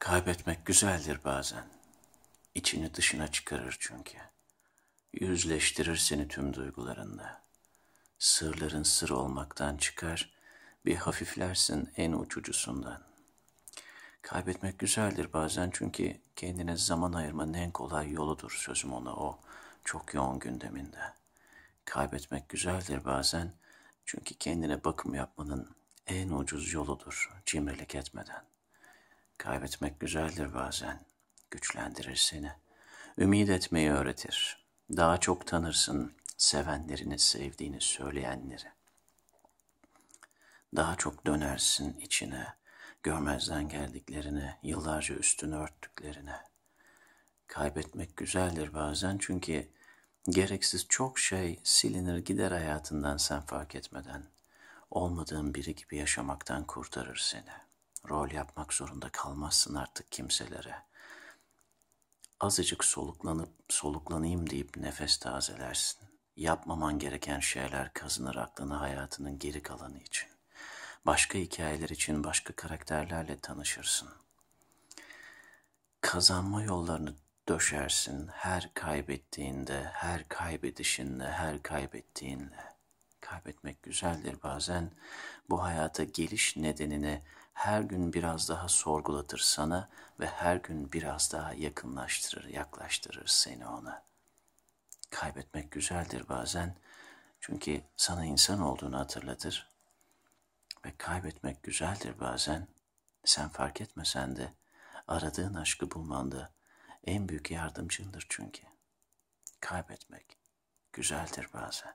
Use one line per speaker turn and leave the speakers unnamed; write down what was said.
Kaybetmek güzeldir bazen. İçini dışına çıkarır çünkü. Yüzleştirir seni tüm duygularında. Sırların sır olmaktan çıkar, bir hafiflersin en uçucusundan. Kaybetmek güzeldir bazen çünkü kendine zaman ayırmanın en kolay yoludur sözüm ona o çok yoğun gündeminde. Kaybetmek güzeldir bazen çünkü kendine bakım yapmanın en ucuz yoludur cimrilik etmeden. Kaybetmek güzeldir bazen, güçlendirir seni. Ümit etmeyi öğretir. Daha çok tanırsın sevenlerini, sevdiğini söyleyenleri. Daha çok dönersin içine, görmezden geldiklerine, yıllarca üstünü örttüklerine. Kaybetmek güzeldir bazen çünkü gereksiz çok şey silinir gider hayatından sen fark etmeden. Olmadığın biri gibi yaşamaktan kurtarır seni.'' Rol yapmak zorunda kalmazsın artık kimselere. Azıcık soluklanıp soluklanayım deyip nefes tazelersin. Yapmaman gereken şeyler kazınır aklına hayatının geri kalanı için. Başka hikayeler için başka karakterlerle tanışırsın. Kazanma yollarını döşersin her kaybettiğinde, her kaybedişinle, her kaybettiğinle. Kaybetmek güzeldir bazen. Bu hayata geliş nedenini her gün biraz daha sorgulatır sana ve her gün biraz daha yakınlaştırır, yaklaştırır seni ona. Kaybetmek güzeldir bazen çünkü sana insan olduğunu hatırlatır ve kaybetmek güzeldir bazen sen fark etmesen de aradığın aşkı bulmanda en büyük yardımcındır çünkü. Kaybetmek güzeldir bazen.